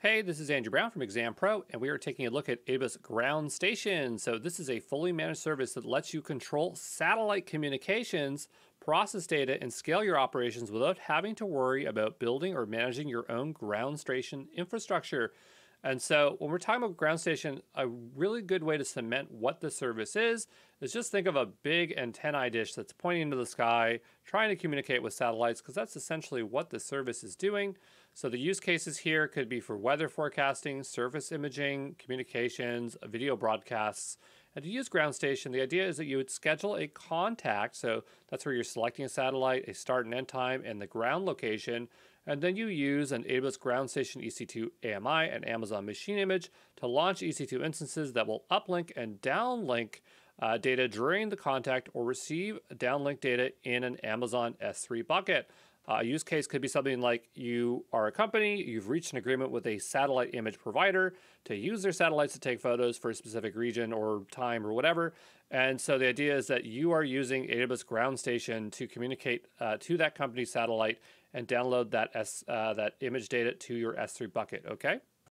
Hey, this is Andrew Brown from ExamPro, and we are taking a look at AWS Ground Station. So, this is a fully managed service that lets you control satellite communications, process data, and scale your operations without having to worry about building or managing your own ground station infrastructure. And so, when we're talking about ground station, a really good way to cement what the service is is just think of a big antennae dish that's pointing into the sky, trying to communicate with satellites, because that's essentially what the service is doing. So, the use cases here could be for weather forecasting, surface imaging, communications, video broadcasts. And to use ground station, the idea is that you would schedule a contact. So, that's where you're selecting a satellite, a start and end time, and the ground location and then you use an AWS Ground Station EC2 AMI and Amazon Machine Image to launch EC2 instances that will uplink and downlink uh, data during the contact or receive downlink data in an Amazon S3 bucket. Uh, a use case could be something like you are a company, you've reached an agreement with a satellite image provider to use their satellites to take photos for a specific region or time or whatever. And so the idea is that you are using AWS Ground Station to communicate uh, to that company's satellite and download that S uh, that image data to your S3 bucket. Okay.